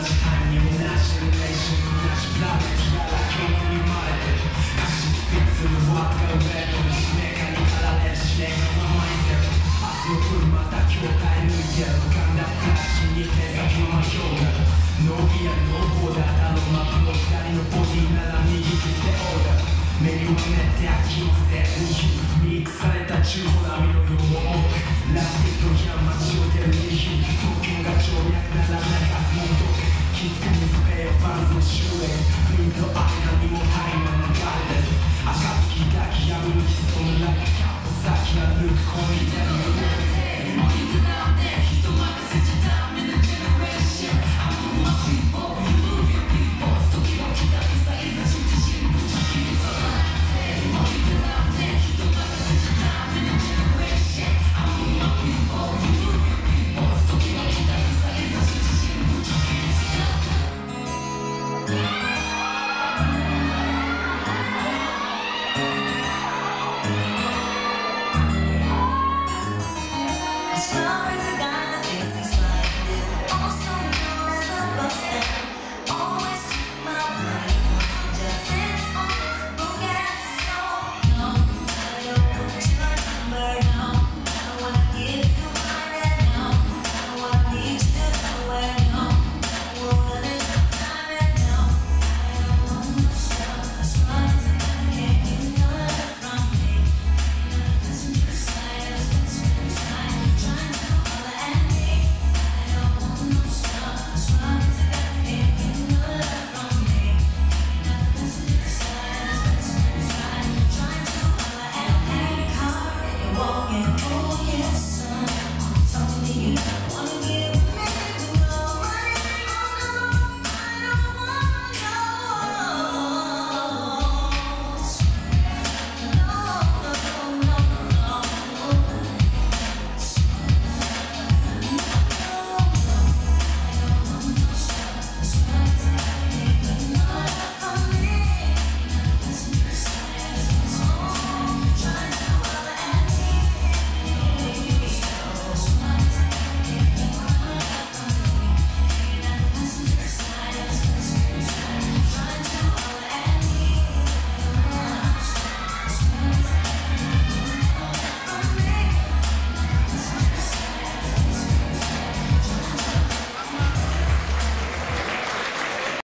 じタイムに同じジェレーション同じプラネットだけに生まれてる確執するワークが埋める使命感にかられる使命感はマイセル明日の分また境界抜いてるガンダム探しに手先の魔標がノービアのボーダーだろうマップののボデなら右手でオーダー目に埋めて飽きませんミックされた中古波のようも多くラスィックや街を出る日 walking.